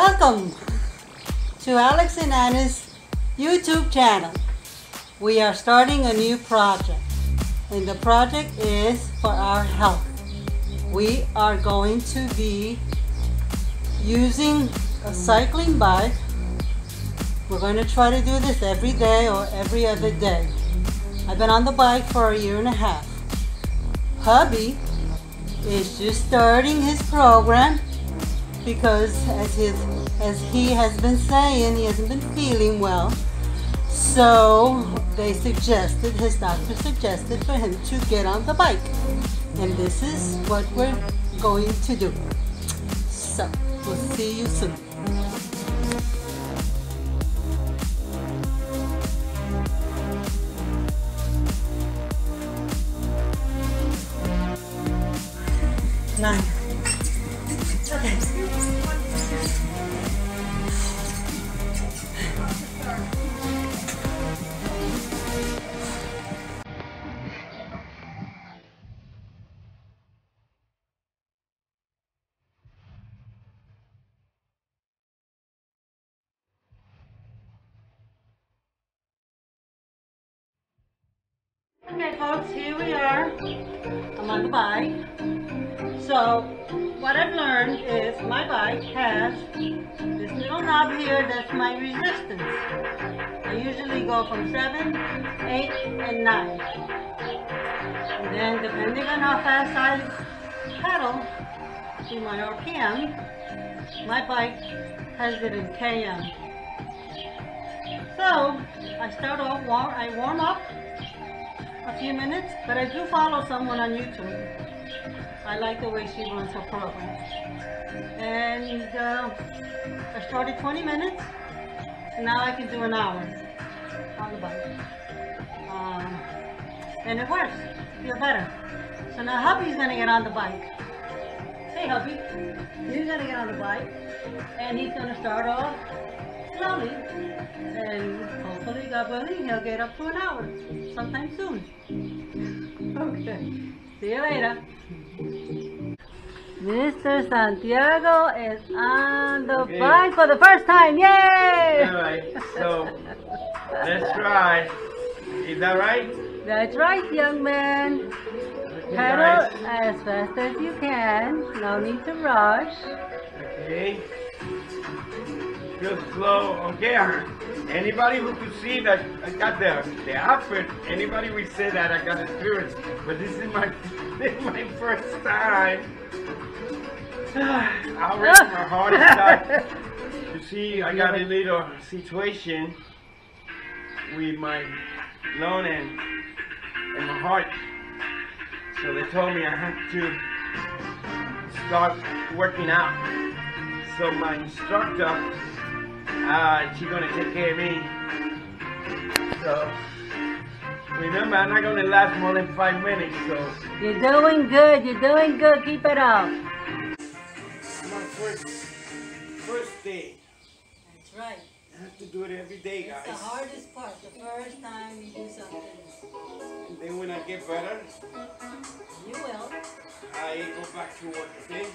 Welcome to Alex and Ana's YouTube channel. We are starting a new project and the project is for our health. We are going to be using a cycling bike. We're going to try to do this every day or every other day. I've been on the bike for a year and a half. Hubby is just starting his program because as his as he has been saying he hasn't been feeling well. So they suggested his doctor suggested for him to get on the bike. And this is what we're going to do. So we'll see you soon. Nine folks, here we are. I'm on the bike. So, what I've learned is my bike has this little knob here that's my resistance. I usually go from 7, 8, and 9. And then, depending on how fast I pedal to my RPM, my bike has it in KM. So, I start off, I warm up a few minutes, but I do follow someone on YouTube. I like the way she runs her program. And uh, I started 20 minutes, and now I can do an hour on the bike. Um, and it works. Feel better. So now hubby's gonna get on the bike. Hey hubby, he's gonna get on the bike, and he's gonna start off slowly, and hopefully, God willing, he'll get up to an hour sometime soon. okay, see you later. Mr. Santiago is on the Okay. bike for the first time. Yay! Alright, so let's try. Is that right? That's right, young man. Pedal guys. as fast as you can. No need to rush. Okay. Feel slow. Okay. Anybody who could see that I got the the outfit, anybody would say that I got experience. But this is my this is my first time. I'll raise ah. my heart aside. You see, I got a little situation with my lung and, and my heart. So they told me I had to start working out. So my instructor, uh, she's gonna take care of me. So remember, I'm not gonna last more than five minutes. So You're doing good. You're doing good. Keep it up. my first first day. That's right. I have to do it every day, guys. It's the hardest part. The first time you do something, And then when I get better, you will. I go back to work again.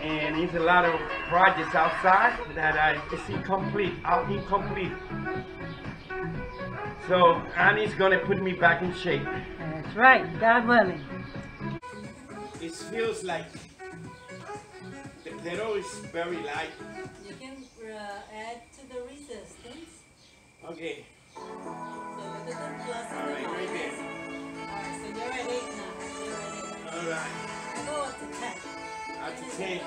And it's a lot of projects outside that I it's incomplete, out incomplete. So Annie's gonna put me back in shape. That's right. God willing. It feels like the pedal is very light. You can uh, add to the resistance. Okay, So the plus and all the right, right there. Alright, so you're at 8 now. You're at 8. All right, I go up to 10. up to ten.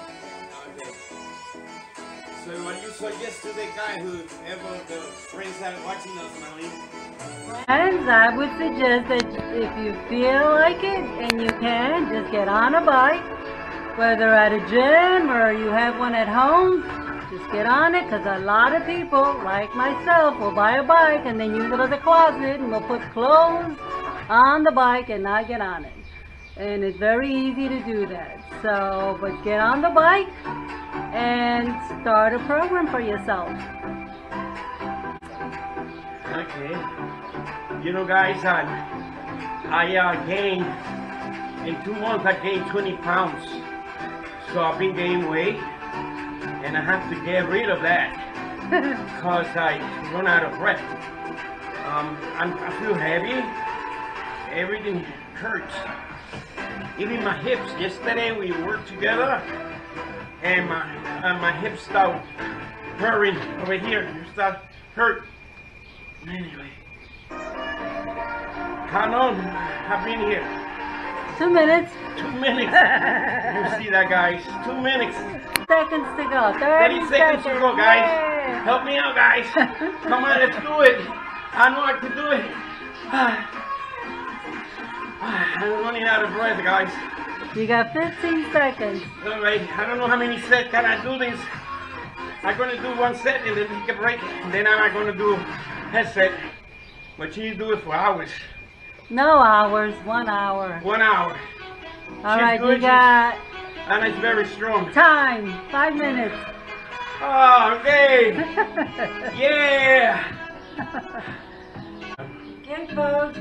Okay. So what you suggest to the guy who ever the friends that are watching us, Marlene? Friends, I would suggest that if you feel like it and you can, just get on a bike, whether at a gym or you have one at home, just get on it because a lot of people, like myself, will buy a bike and then use it as a closet and will put clothes on the bike and not get on it. And it's very easy to do that. So, but get on the bike and start a program for yourself. Okay. You know, guys, I, I uh, gained, in two months, I gained 20 pounds. So I've been gaining weight. and I have to get rid of that because I run out of breath. Um, I'm, I feel heavy. Everything hurts. Even my hips. Yesterday we worked together, and my uh, my hips start hurting over here. They Start hurt. Anyway, how long have been here? Two minutes. Two minutes. you see that, guys? Two minutes. Seconds to go. 30, 30 seconds to go, guys. Yay. Help me out, guys. Come on, let's do it. I know I can do it. I'm running out of breath, guys. You got 15 seconds. All right, I don't know how many sets can I do this. I'm gonna do one set and then take a break. And then I'm gonna do a set. But you do it for hours. No hours, one hour. One hour. All She's right, good, you got And it's very strong. time. Five minutes. Oh, okay. Yeah. Okay, folks.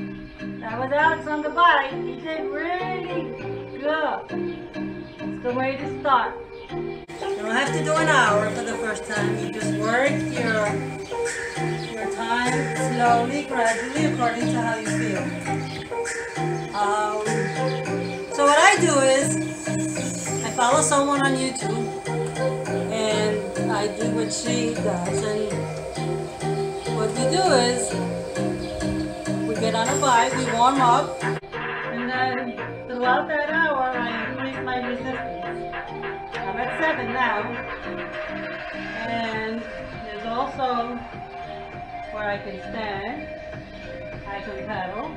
That was Alex on the bike. He did really good. It's the way to start. You don't have to do an hour for the first time. You just work your time slowly, gradually, according to how you feel. Um, so what I do is I follow someone on YouTube and I do what she does. And what we do is we get on a bike, we warm up, and then throughout that hour I increase my resistance. I'm at seven now, and there's also where I can stand, I can pedal.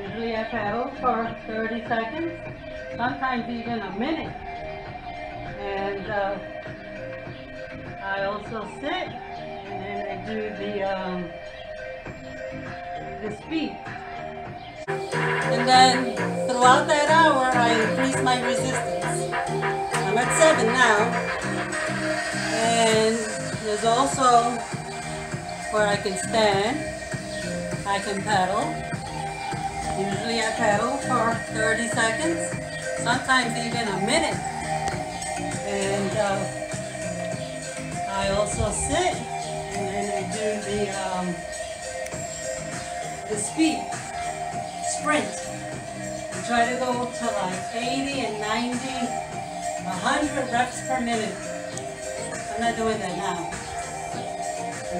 Usually I pedal for 30 seconds, sometimes even a minute. And uh, I also sit and then I do the um, the speed. And then throughout that hour I increase my resistance. I'm at seven now. And there's also where I can stand. I can pedal. Usually I pedal for 30 seconds, sometimes even a minute. And uh, I also sit and then I do the um, the speed sprint. I try to go to like 80 and 90, 100 reps per minute. I'm not doing that now.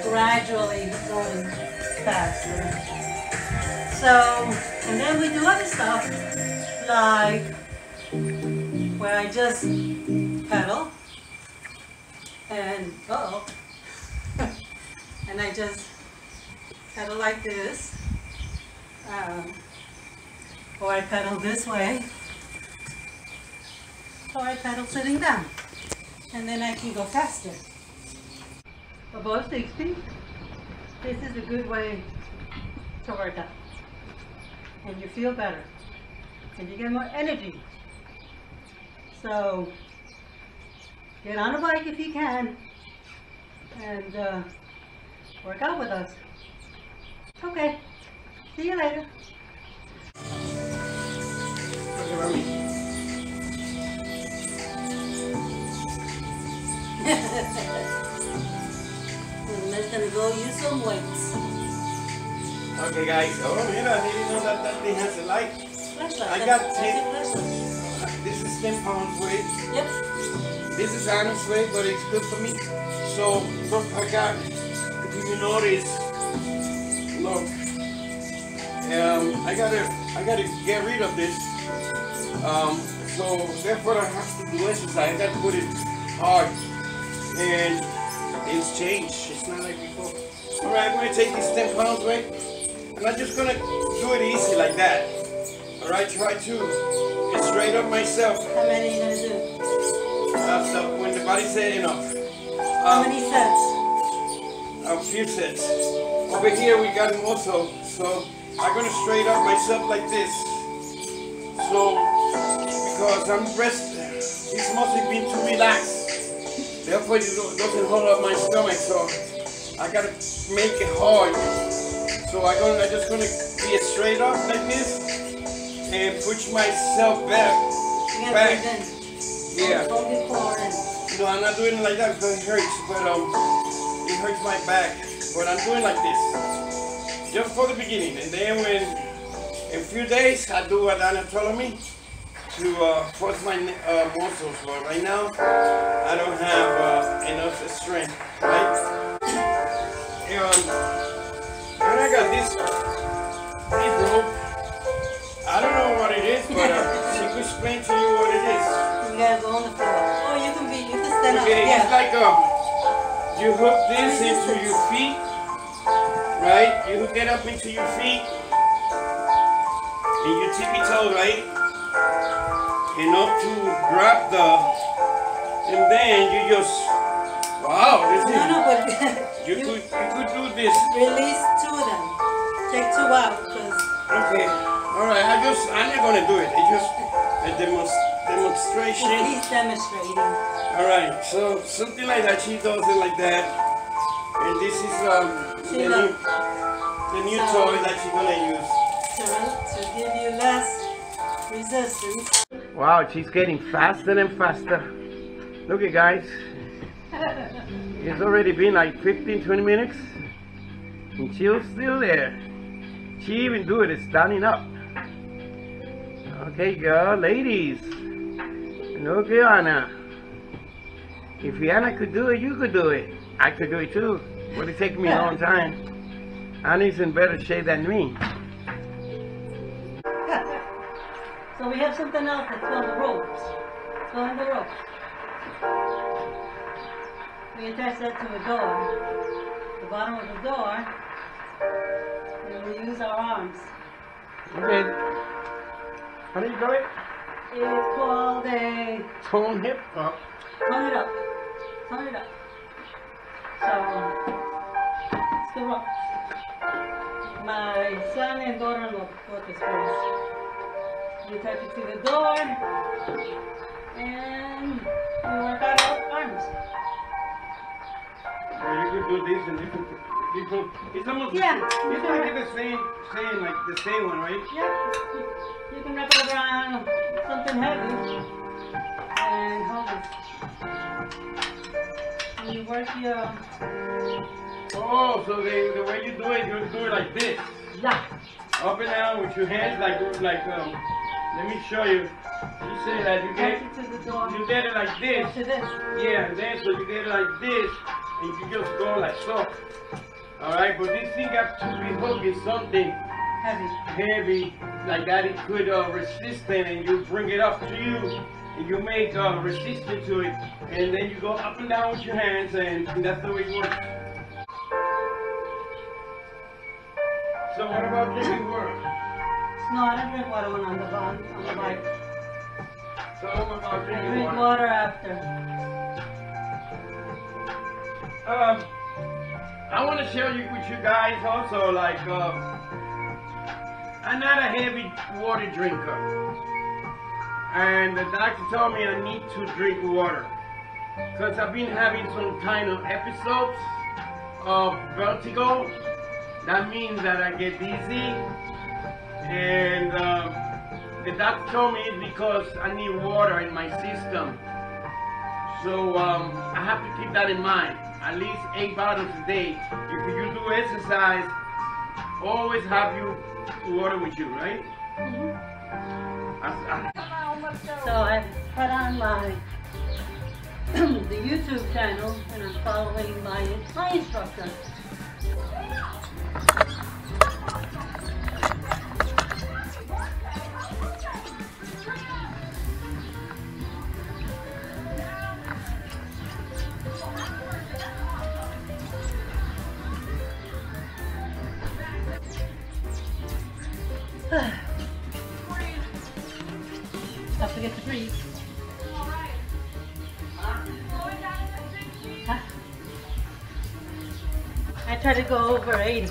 Gradually going faster. So, and then we do other stuff like where I just pedal and uh oh, and I just pedal like this, um, or I pedal this way, or I pedal sitting down, and then I can go faster. Above 60, this is a good way to work out, and you feel better, and you get more energy. So, get on a bike if you can, and uh, work out with us. Okay, see you later. just gonna go use some weights. Okay, guys. Oh, mira, I didn't know that that thing has a light. Flashlight. I got ten. This is 10 pounds weight. Yep. This is honest weight, but it's good for me. So, look, I got, if you notice, look, um, I gotta, I gotta get rid of this. Um, so therefore I have to do exercise. I gotta put it hard, and it's changed. It's not like. All right, I'm gonna take these 10 pounds and I'm not just gonna do it easy like that. All right, try to get straight up myself. How many are you gonna do? Uh, so when the body said enough. How Um, many sets? a few sets. Over here we got also. So I'm gonna straight up myself like this. So because I'm rest, this muscle been too relaxed. Therefore it do- doesn't hold up my stomach. So I gotta make it hard. So I'm gonna I'm just gonna be straight up like this and push myself back. Back. Yeah. Hold your core. No, I'm not doing it like that because it hurts, but um, it hurts my back. But I'm doing like this, just for the beginning, and then when in a few days I do what Ana told me to uh, force my uh, muscles. But right now I don't have uh, enough strength, right? And, and I got this this rope. I don't know what it is, but uh, she could explain to you what it is. You gotta go on the floor. Oh, you can be, you can stand up. Okay, it's like um, you hook this into your feet, right? You hook it up into your feet, and you tippy toe, right? And up to grab the, and then you just, wow, this No, no, is, but you you could, you could do this. release two of them. Take two out, because Okay, all right. I just, I'm not gonna do it. It's just a demonst- demonstration. he's demonstrating. All right, so something like that. She does it like that, and this is um the new, the new So- toy that she's gonna use. To, to give you less resistance. Wow, she's getting faster and faster. Look at guys. It's already been like 15, 20 minutes, and she's still there. She even do it standing up. Okay, girl, ladies. Look at Ana. If Ana could do it, you could do it. I could do it too. But it take me a long time. Ana's in better shape than me. So we have something else that's called the ropes. It's called the ropes. We attach that to a door, the bottom of the door, and we use our arms. Okay. How do you do it? It's called a Tone hip uh-huh. up. Tone it up. Tone it up. So, it's the rope. My son and daughter-in-law bought this for us. You attach it to the door, and you work out our arms. Or you could do this and you could, you could it's almost, Yeah. it's like the same, same, like the same one, right? Yeah. You can wrap it around something heavy and hold it. And you work your, Oh, so the, the way you do it, you do it like this. yeah. Up and down with your hands like, like, um, let me show you. You say that you get, Attach it to the door. you get it like this. Yeah, then so you get it like this, and you just go like so. Alright, but this thing got to be hooked in something Heavy. heavy like that it could uh, resist it and you bring it up to you and you make uh, resistance to it and then you go up and down with your hands and, and that's the way it works. So what about drinking water? No, I don't drink water when I'm on the bike. On the bike. Tell them about I drinking drink water. water after. Um, I want to share you with you guys also like uh, I'm not a heavy water drinker. And the doctor told me I need to drink water. Because I've been having some kind of episodes of vertigo. That means that I get dizzy. And um, the doctor told me it's because I need water in my system. So um, I have to keep that in mind. At least eight bottles a day. If you do exercise, always have you water with you, right? I- I- So I put on my the YouTube channel and I'm following my my instructor. Don't forget to breathe. I try to go over 80.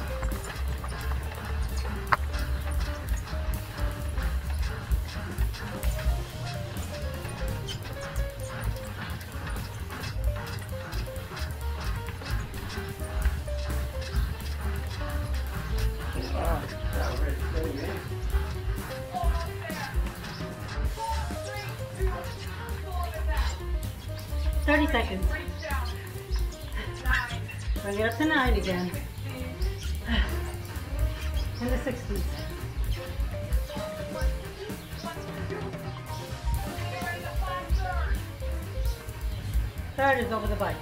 30 seconds. Bring it up to nine again. In the 60s. Third is over the bike.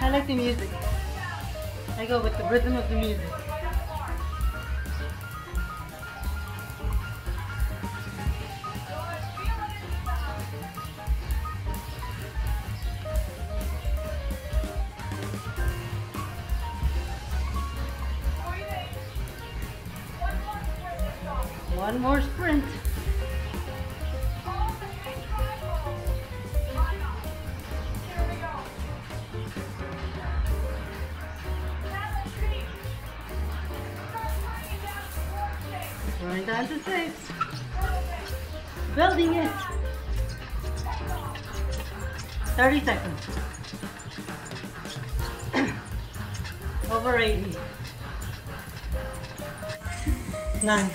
I like the music. I go with the rhythm of the music. One more sprint. Going down to six. Building it. 30 seconds. Over 80. Nine.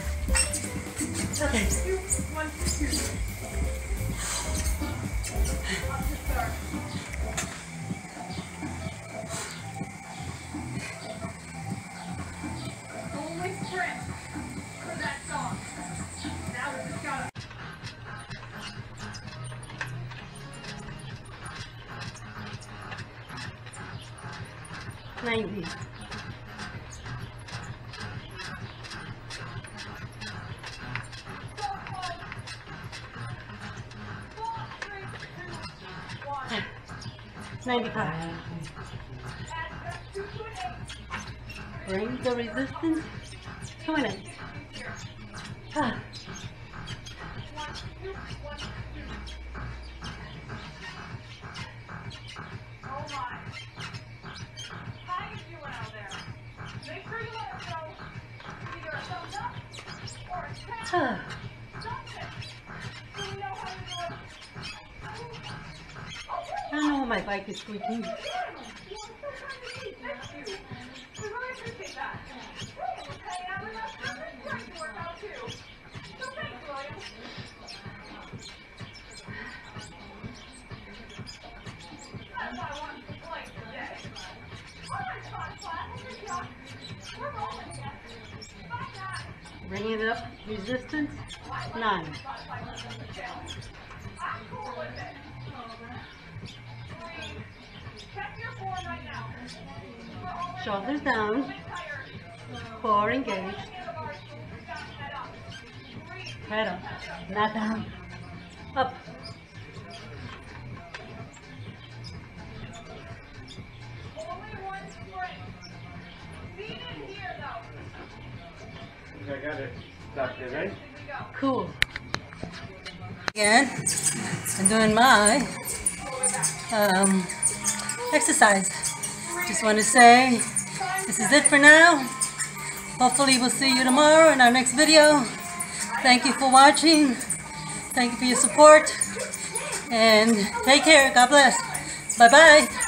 Okay. 95. Bring the resistance to an end. My Shoulders down. tired. Core engaged. Handlebars down, head up. Head up. Not down. Up. Only one sprint. Feed in here though. I got it. Doctor, right? Here we go. Cool. Again, I'm doing my um, exercise. Just want to say this is it for now. Hopefully we'll see you tomorrow in our next video. Thank you for watching. Thank you for your support. And take care. God bless. Bye-bye.